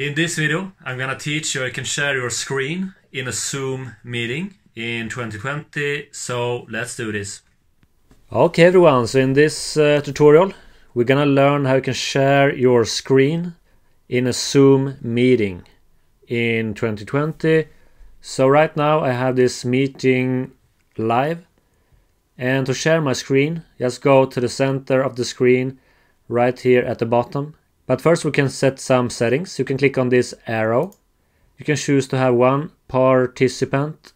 In this video, I'm gonna teach you how you can share your screen in a Zoom meeting in 2020. So let's do this. Okay everyone, so in this uh, tutorial, we're gonna learn how you can share your screen in a Zoom meeting in 2020. So right now I have this meeting live and to share my screen, just go to the center of the screen right here at the bottom. But first we can set some settings. You can click on this arrow. You can choose to have one participant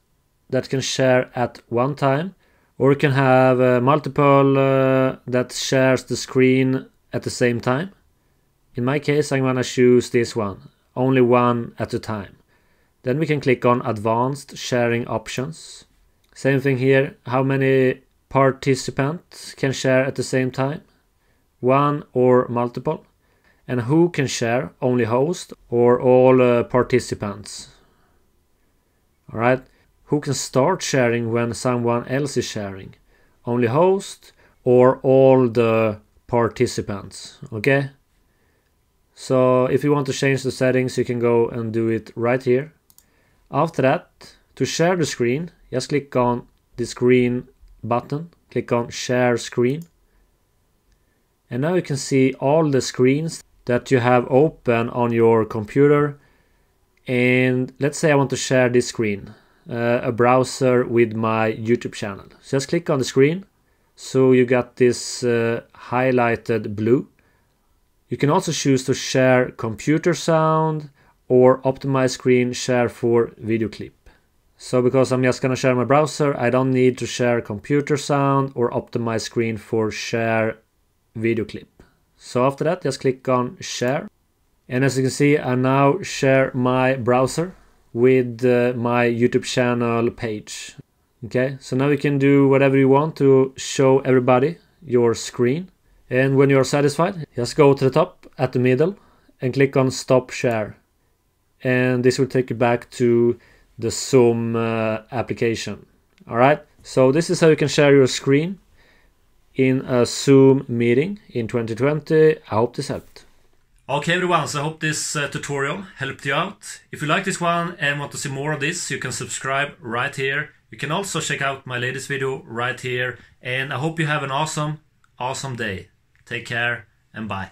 that can share at one time. Or you can have uh, multiple uh, that shares the screen at the same time. In my case I'm gonna choose this one. Only one at a time. Then we can click on advanced sharing options. Same thing here, how many participants can share at the same time? One or multiple? And who can share? Only host or all uh, participants? Alright, who can start sharing when someone else is sharing? Only host or all the participants? Okay? So if you want to change the settings, you can go and do it right here. After that, to share the screen, just click on the screen button, click on share screen. And now you can see all the screens that you have open on your computer. And let's say I want to share this screen, uh, a browser with my YouTube channel. So just click on the screen. So you got this uh, highlighted blue. You can also choose to share computer sound or optimize screen share for video clip. So because I'm just gonna share my browser, I don't need to share computer sound or optimize screen for share video clip. So after that, just click on share. And as you can see, I now share my browser with uh, my YouTube channel page. Okay, so now you can do whatever you want to show everybody your screen. And when you're satisfied, just go to the top at the middle and click on stop share. And this will take you back to the Zoom uh, application. All right, so this is how you can share your screen in a Zoom meeting in 2020. I hope this helped. Okay everyone, so I hope this uh, tutorial helped you out. If you like this one and want to see more of this, you can subscribe right here. You can also check out my latest video right here. And I hope you have an awesome, awesome day. Take care and bye.